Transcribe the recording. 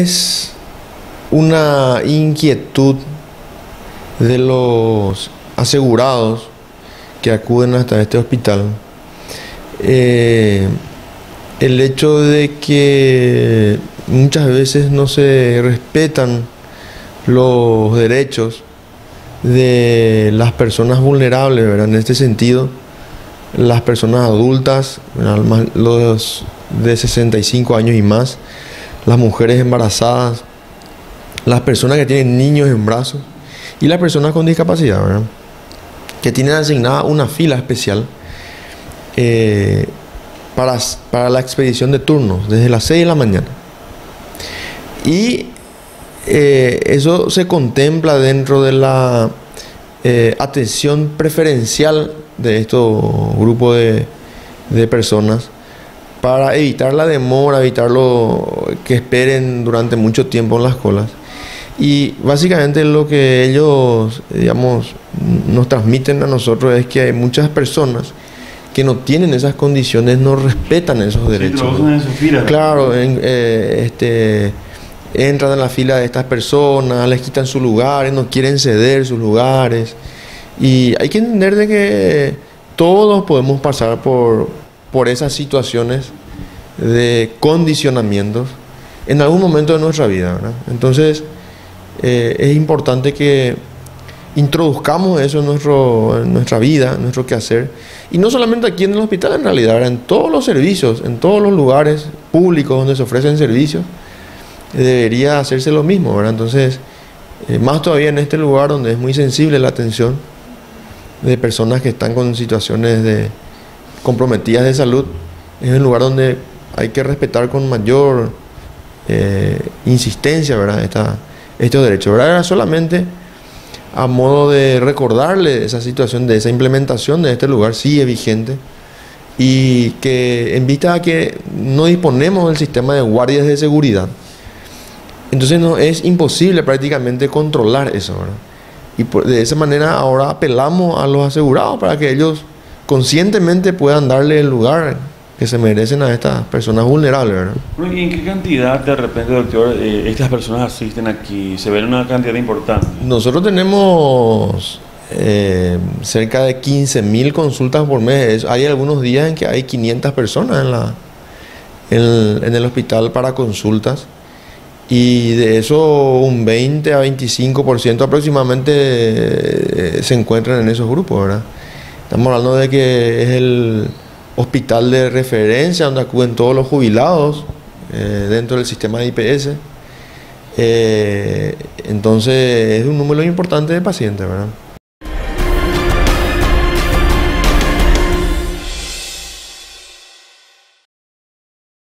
Es una inquietud de los asegurados que acuden hasta este hospital. Eh, el hecho de que muchas veces no se respetan los derechos de las personas vulnerables, ¿verdad? En este sentido, las personas adultas, los de 65 años y más, las mujeres embarazadas, las personas que tienen niños en brazos y las personas con discapacidad, ¿verdad? que tienen asignada una fila especial eh, para, para la expedición de turnos desde las 6 de la mañana. Y eh, eso se contempla dentro de la eh, atención preferencial de estos grupos de, de, personas para evitar la demora, evitar lo, que esperen durante mucho tiempo en las colas. Y básicamente lo que ellos, digamos, nos transmiten a nosotros es que hay muchas personas que no tienen esas condiciones, no respetan esos derechos. claro, eh, este entran en la fila de estas personas, les quitan sus lugares, no quieren ceder sus lugares. Y hay que entender de que todos podemos pasar por, por esas situaciones de condicionamientos en algún momento de nuestra vida. Entonces, eh, es importante que introduzcamos eso en, nuestro, en nuestra vida, en nuestro quehacer. Y no solamente aquí en el hospital, en realidad, en todos los servicios, en todos los lugares públicos donde se ofrecen servicios debería hacerse lo mismo, ¿verdad? Entonces, eh, más todavía en este lugar donde es muy sensible la atención de personas que están con situaciones de comprometidas de salud, es un lugar donde hay que respetar con mayor eh, insistencia, ¿verdad? Esta, estos derechos, ¿verdad? Era solamente a modo de recordarle esa situación, de esa implementación de este lugar, sigue vigente y que en vista a que no disponemos del sistema de guardias de seguridad, entonces no, es imposible prácticamente controlar eso. Y de esa manera ahora apelamos a los asegurados para que ellos conscientemente puedan darle el lugar que se merecen a estas personas vulnerables. ¿verdad? ¿Y en qué cantidad de repente, doctor, eh, estas personas asisten aquí? ¿Se ven una cantidad importante? Nosotros tenemos eh, cerca de 15.000 consultas por mes. Hay algunos días en que hay 500 personas en, la, en el hospital para consultas y de eso un 20 a 25% aproximadamente eh, se encuentran en esos grupos, ¿verdad? Estamos hablando de que es el hospital de referencia donde acuden todos los jubilados eh, dentro del sistema de IPS. Eh, entonces es un número importante de pacientes, ¿verdad?